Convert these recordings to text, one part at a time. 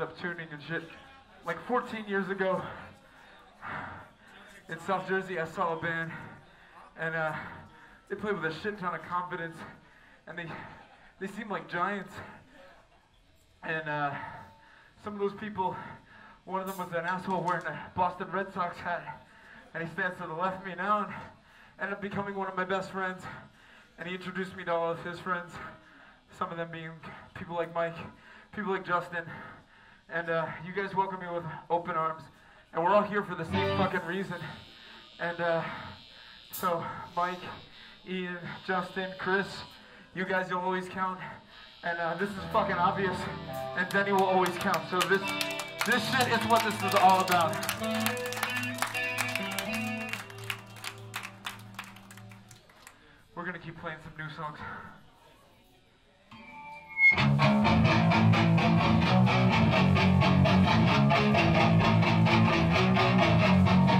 up tuning and shit, like 14 years ago in South Jersey, I saw a band, and uh, they played with a shit ton of confidence, and they they seemed like giants. And uh, some of those people, one of them was an asshole wearing a Boston Red Sox hat, and he stands to the left of me now, and ended up becoming one of my best friends. And he introduced me to all of his friends, some of them being people like Mike, people like Justin. And uh, you guys welcome me with open arms. And we're all here for the same fucking reason. And uh, so, Mike, Ian, Justin, Chris, you guys will always count. And uh, this is fucking obvious. And Denny will always count. So this, this shit is what this is all about. We're gonna keep playing some new songs. Thank you.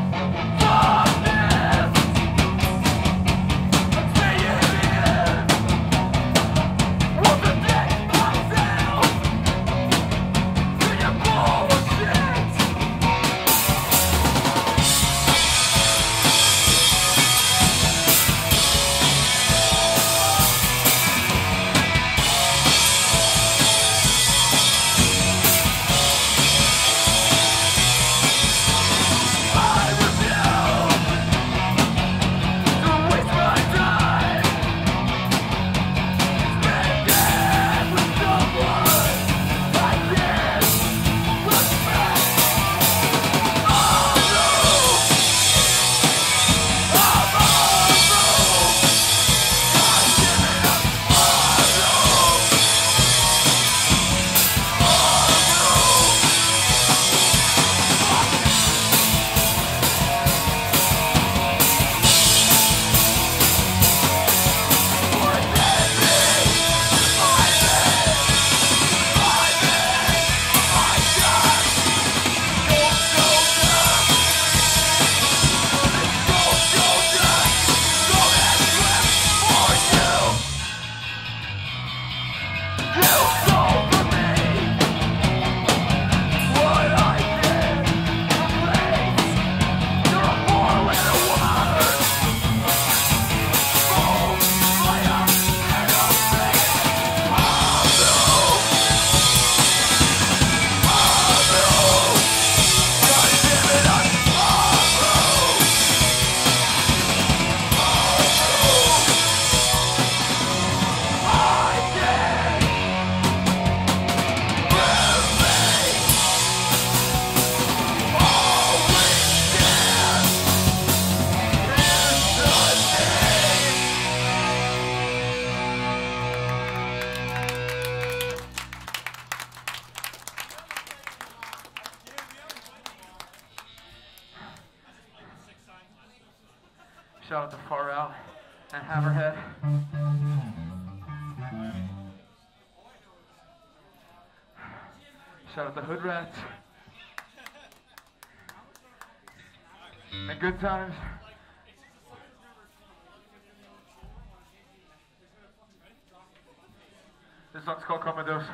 Shout out to Far Out and Hammerhead. Shout out to Hood Rats. And Good Times. This song's called Commodores.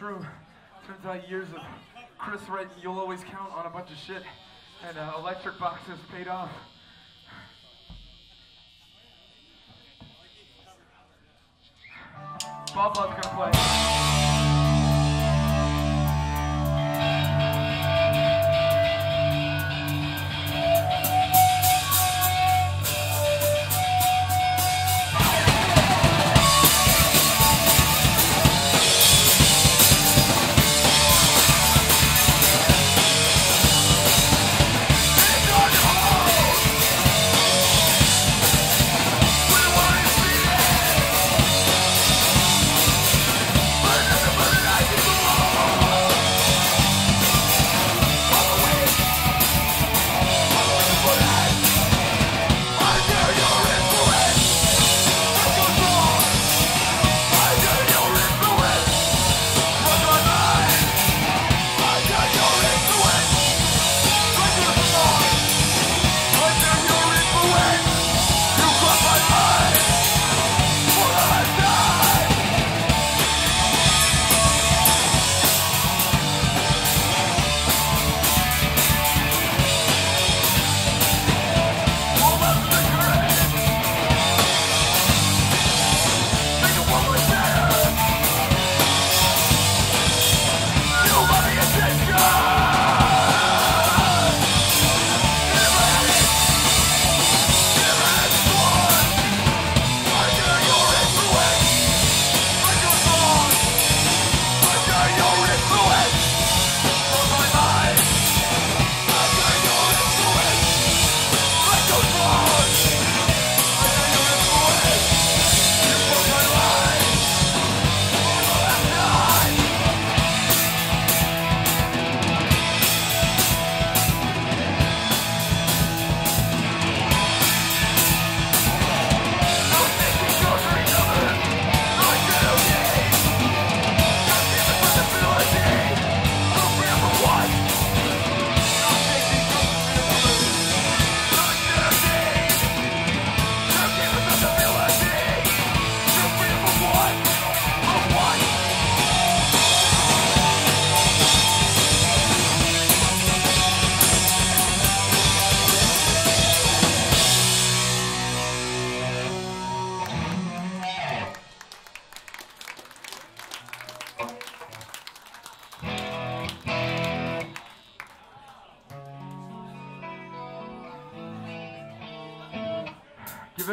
Turns out years of Chris writing You'll Always Count on a bunch of shit and uh, electric boxes paid off. Bob Love's gonna play.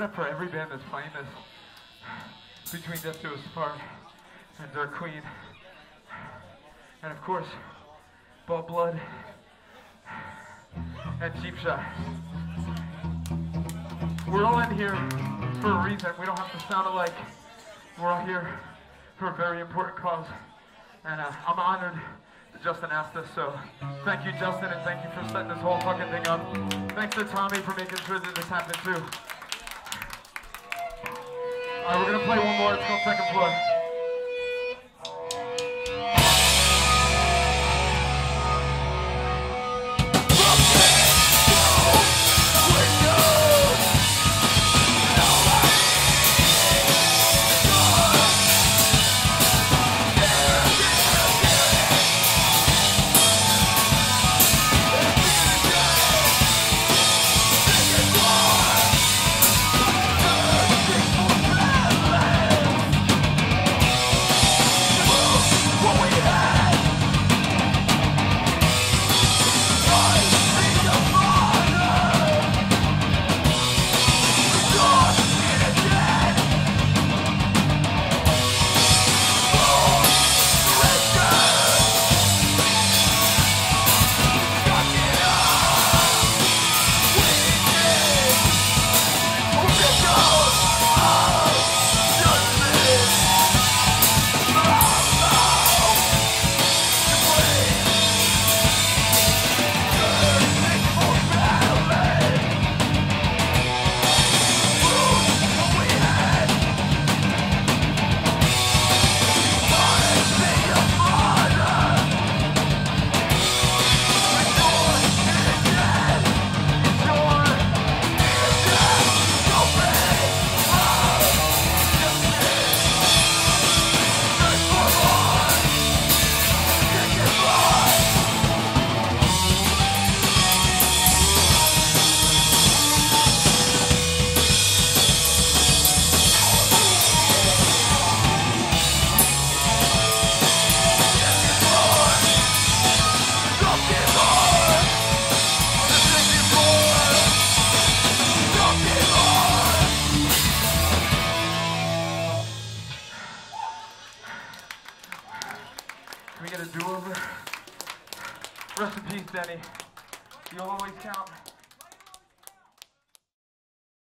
Up for every band that's playing this between Death to Us Apart and Dirt Queen. And of course, Bad Blood and Cheapshot. We're all in here for a reason. We don't have to sound alike. We're all here for a very important cause. And uh, I'm honored that Justin asked us, so thank you, Justin, and thank you for setting this whole fucking thing up. Thanks to Tommy for making sure that this happened too. All right, we're gonna play one more. Second Floor. Second floor.